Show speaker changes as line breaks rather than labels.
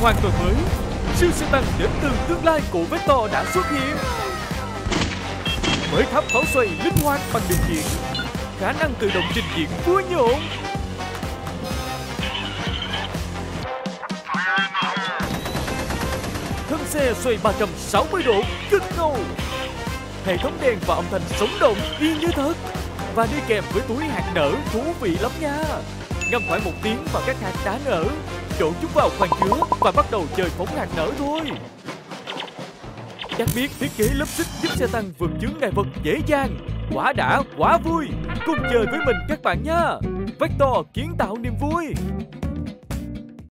hoàn toàn mới, Siêu xe tăng đến từ tương lai của Vector đã xuất hiện. Với tháp pháo xoay linh hoạt bằng điều khiển Khả năng tự động trình diễn vui nhộn. Thân xe xoay 360 độ cực ngầu Hệ thống đèn và âm thanh sống động y như thật Và đi kèm với túi hạt nở thú vị lắm nha. Ngâm khoảng một tiếng vào các hạt đá nở. Đổ chúng vào khoang chứa và bắt đầu chơi phóng hạt nở thôi. Chắc biết thiết kế lớp xích giúp xe tăng vượt chướng ngại vật dễ dàng Quá đã, quá vui. Cùng chơi với mình các bạn nha Vector kiến tạo niềm vui.